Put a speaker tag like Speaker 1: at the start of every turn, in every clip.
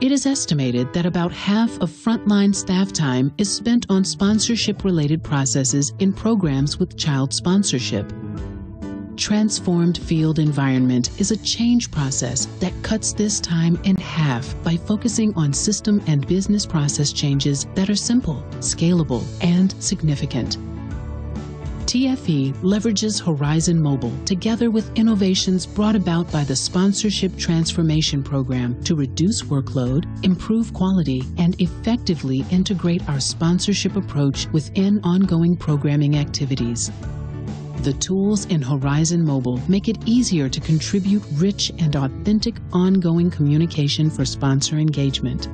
Speaker 1: It is estimated that about half of frontline staff time is spent on sponsorship related processes in programs with child sponsorship. Transformed field environment is a change process that cuts this time in half by focusing on system and business process changes that are simple, scalable, and significant. TFE leverages Horizon Mobile together with innovations brought about by the Sponsorship Transformation Program to reduce workload, improve quality, and effectively integrate our sponsorship approach within ongoing programming activities. The tools in Horizon Mobile make it easier to contribute rich and authentic ongoing communication for sponsor engagement.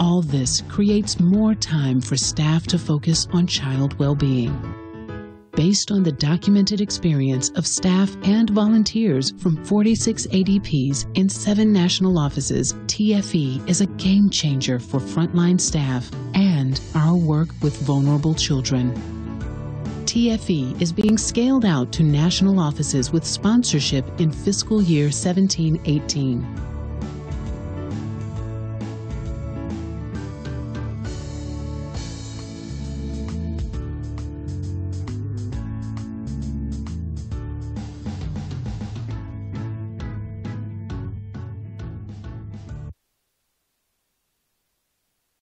Speaker 1: All this creates more time for staff to focus on child well-being based on the documented experience of staff and volunteers from 46 ADPs in seven national offices, TFE is a game changer for frontline staff and our work with vulnerable children. TFE is being scaled out to national offices with sponsorship in fiscal year 17 18.